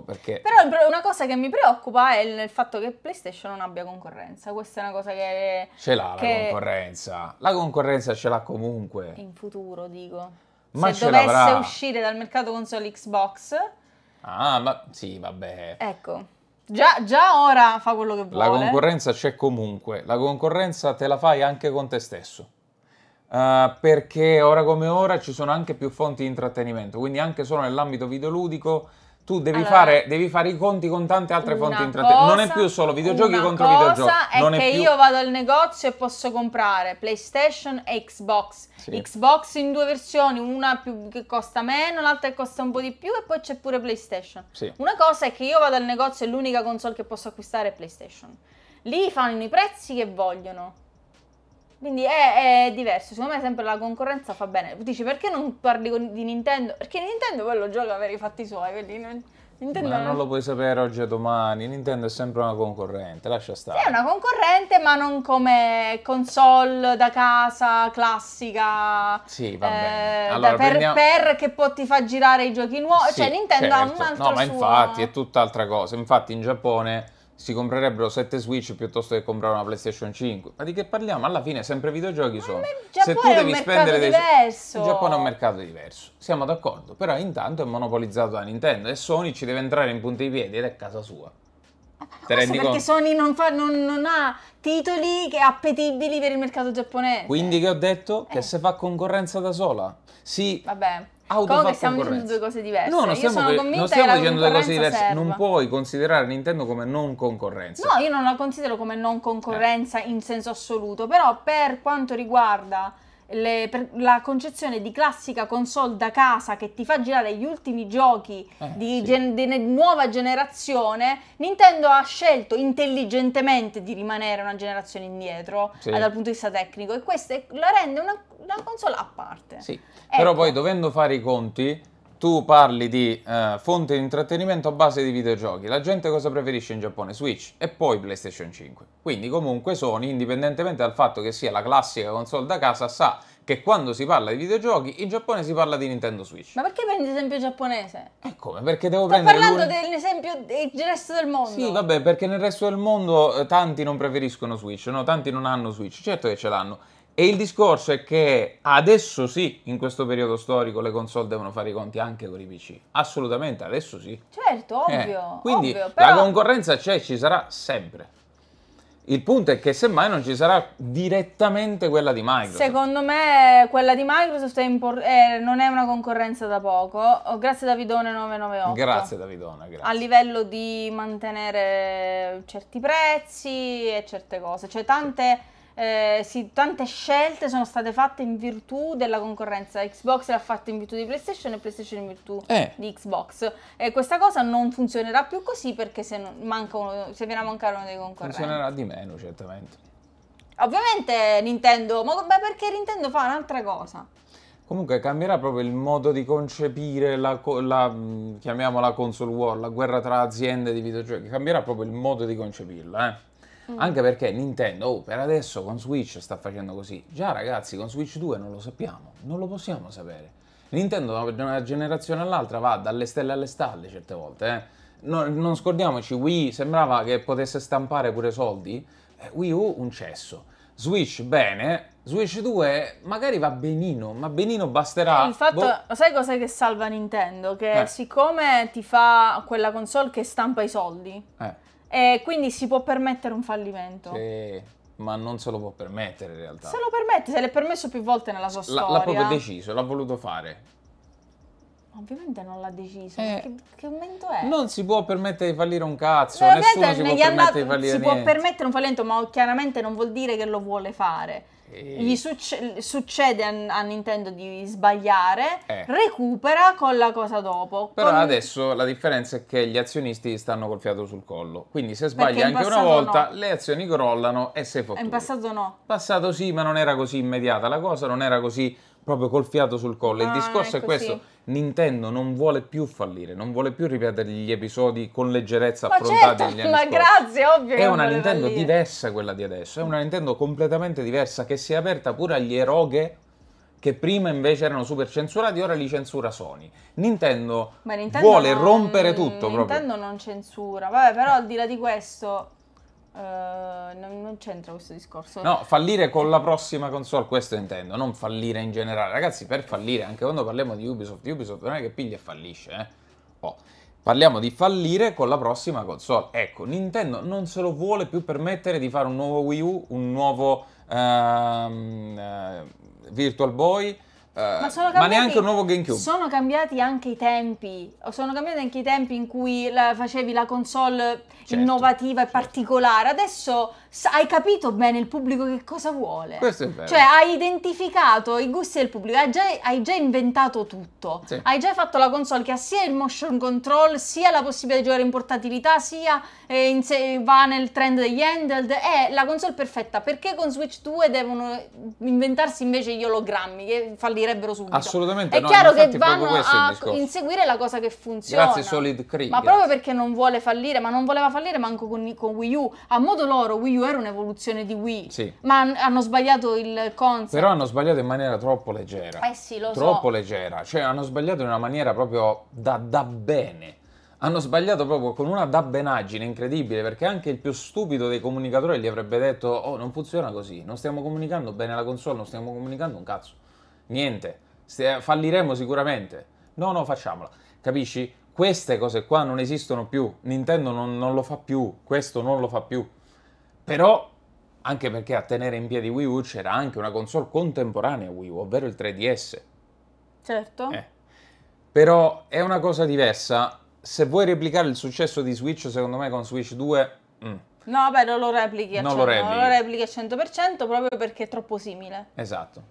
perché Però una cosa che mi preoccupa è il il fatto che PlayStation non abbia concorrenza. Questa è una cosa che ce l'ha che- la concorrenza. La concorrenza ce l'ha comunque. in futuro dico. Ma Se dovesse l'avrà. uscire dal mercato console Xbox, Ah, ma sì, vabbè. ecco, già, già ora fa quello che vuole. La concorrenza c'è comunque. La concorrenza te la fai anche con te stesso. Eh, perché ora come ora ci sono anche più fonti di intrattenimento, quindi anche solo nell'ambito videoludico tu devi, Allora, fare, devi fare i conti con tante altre fonti di intrattenimento. Non è più solo videogiochi contro videogiochi. è Non che è più... io vado al negozio e posso comprare PlayStation e Xbox. Sì. Xbox in due versioni, una più- che costa meno, l'altra che costa un po' di più e poi c'è pure PlayStation. Sì. Una cosa è che io vado al negozio e l'unica console che posso acquistare è PlayStation. Lì fanno i prezzi che vogliono. Quindi è, è diverso. Secondo me sempre la concorrenza fa bene. Dici perché non parli con- di Nintendo? Perché Nintendo quello gioca per i fatti suoi. Quindi non- Nintendo Ma non- non lo puoi sapere oggi e domani. Nintendo è sempre una concorrente, lascia stare. Sì, è una concorrente, ma non come console da casa classica. Sì, va eh, bene. da- Allora, per, prendiamo- per che poi ti fa girare i giochi nuovi. Sì, cioè, Nintendo ha un certo. altro No, ma suo- infatti è tutt'altra cosa. Infatti in Giappone si comprerebbero 7 Switch piuttosto che comprare una PlayStation 5. Ma di che parliamo? Alla fine sempre videogiochi sono. Giappone è un mercato dei diverso. Il Giappone è un mercato diverso. Siamo d'accordo, però intanto è monopolizzato da Nintendo e Sony ci deve entrare in punta di piedi ed è casa sua. Te rendi perché conto? Sony non, fa- non- non ha titoli che appetibili per il mercato giapponese. Quindi che ho detto? Che Eh. se fa concorrenza da sola. Sì, Vabbè. Auto Comunque stiamo dicendo due cose diverse. No, non Io stiamo, sono che- convinta non stiamo dicendo due cose diverse. serva. Non puoi considerare Nintendo come non concorrenza. No, io non la considero come non concorrenza in senso assoluto, però per quanto riguarda le- per la concezione di classica console da casa che ti fa girare gli ultimi giochi Eh, di, sì. gen- di nuova generazione, Nintendo ha scelto intelligentemente di rimanere una generazione indietro Sì. dal punto di vista tecnico e questo è- la rende una, una console a parte. Sì, però Ecco. poi dovendo fare i conti, tu parli di eh, fonte di intrattenimento a base di videogiochi. La gente cosa preferisce in Giappone? Switch e poi PlayStation 5. Quindi comunque Sony, indipendentemente dal fatto che sia la classica console da casa, sa che quando si parla di videogiochi in Giappone si parla di Nintendo Switch. Ma perché prendi l'esempio giapponese? E come? Perché devo Sto prendere parlando l'uni- dell'esempio del resto del mondo. Sì, vabbè, perché nel resto del mondo eh, tanti non preferiscono Switch, no? Tanti non hanno Switch, certo che ce l'hanno. E il discorso è che adesso sì, in questo periodo storico, le console devono fare i conti anche con i PC. Assolutamente, adesso sì. Certo, Eh, ovvio. quindi ovvio, la però- concorrenza c'è, ci sarà sempre. Il punto è che semmai non ci sarà direttamente quella di Microsoft. Secondo me quella di Microsoft è impor- eh, non è una concorrenza da poco. Oh, grazie Davidone 998. Grazie Davidona, grazie. A livello di mantenere certi prezzi e certe cose. Cioè tante, eh, sì, tante scelte sono state fatte in virtù della concorrenza. Xbox l'ha fatta in virtù di PlayStation e PlayStation in virtù Eh. di Xbox. E questa cosa non funzionerà più così perché se, uno- se viene a mancare uno dei concorrenti. Funzionerà di meno, certamente. Ovviamente Nintendo, ma beh, perché Nintendo fa un'altra cosa. Comunque cambierà proprio il modo di concepire la, la, mh, chiamiamola console war, la guerra tra aziende di videogiochi, cambierà proprio il modo di concepirla, eh. Mm. Anche perché Nintendo, oh, per adesso con Switch sta facendo così. Già ragazzi, con Switch 2 non lo sappiamo, non lo possiamo sapere. Nintendo da una generazione all'altra va dalle stelle alle stalle certe volte, eh. No- non scordiamoci, Wii sembrava che potesse stampare pure soldi, eh, Wii U un cesso. Switch bene, Switch 2 magari va benino, ma benino basterà. il fatto, boh, sai cos'è che salva Nintendo? Che Eh. siccome ti fa quella console che stampa i soldi, eh, e quindi si può permettere un fallimento. sì, ma non se lo può permettere in realtà. Se lo permette, se l'è permesso più volte nella sua storia. l'ha proprio deciso, l'ha voluto fare. Ovviamente non l'ha deciso. Eh. Che, che momento è? Non si può permettere di fallire un cazzo, Eh, nessuno si può permettere di fallire si può niente. permettere un fallimento, ma chiaramente non vuol dire che lo vuole fare. Eh, Gli succe- succede a, a Nintendo di sbagliare, Eh. recupera con la cosa dopo. Però Con- adesso la differenza è che gli azionisti stanno col fiato sul collo. Quindi se sbagli in anche una volta, no. le azioni crollano e sei fottuto. In passato no. passato sì, ma non era così immediata la cosa, non era così proprio col fiato sul collo. No, Il discorso è è, questo: così. Nintendo non vuole più fallire, non vuole più ripetere gli episodi con leggerezza Ma affrontati certo, negli anni ma scorsi. grazie, ovvio È una Nintendo fallire. diversa quella di adesso, è una Nintendo completamente diversa che si è aperta pure agli eroghe che prima invece erano super censurati, ora li censura Sony. Nintendo, Nintendo vuole non- rompere tutto proprio. Nintendo non censura. Vabbè, però al di là di questo, eh, non, non c'entra questo discorso. No, fallire con la prossima console, questo intendo, non fallire in generale. Ragazzi, per fallire, anche quando parliamo di Ubisoft, Ubisoft non è che piglia e fallisce, eh. Oh, parliamo di fallire con la prossima console. Ecco, Nintendo non se lo vuole più permettere di fare un nuovo Wii U, un nuovo ehm, eh, Virtual Boy, ma, sono cambiati- neanche un nuovo GameCube. Sono cambiati anche i tempi. Sono cambiati anche i tempi in cui la- facevi la console Certo, innovativa e certo. particolare. Adesso hai capito bene il pubblico che cosa vuole. Questo è vero. Cioè, hai identificato i gusti del pubblico, hai già, hai già inventato tutto. Sì. Hai già fatto la console che ha sia il motion control, sia la possibilità di giocare in portatilità, sia eh, in se- va nel trend degli handheld. È la console perfetta. Perché con Switch 2 devono inventarsi invece gli ologrammi che fallirebbero subito? Assolutamente È no, chiaro che vanno a inseguire la cosa che funziona. Grazie Solid Creek. Ma proprio perché non vuole fallire, ma non voleva fallire manco con, con Wii U. A modo loro, Wii U era un'evoluzione di Wii. Sì. Ma han- hanno sbagliato il concept. Però hanno sbagliato in maniera troppo leggera. Eh sì, lo so. troppo leggera. Cioè, hanno sbagliato in una maniera proprio da, da bene. Hanno sbagliato proprio con una dabbenaggine incredibile, perché anche il più stupido dei comunicatori gli avrebbe detto: Oh, non funziona così, non stiamo comunicando bene la console, non stiamo comunicando un cazzo. Niente, Stia- falliremo sicuramente. No, no, facciamola. Capisci? Queste cose qua non esistono più. Nintendo non, non lo fa più. Questo non lo fa più. Però, anche perché a tenere in piedi Wii U c'era anche una console contemporanea a Wii U, ovvero il 3DS. Certo. Eh. Però è una cosa diversa. Se vuoi replicare il successo di Switch, secondo me con Switch 2... mm, No, vabbè, non lo replichi al Non lo 100%, non lo replichi. replichi al 100% proprio perché è troppo simile. esatto.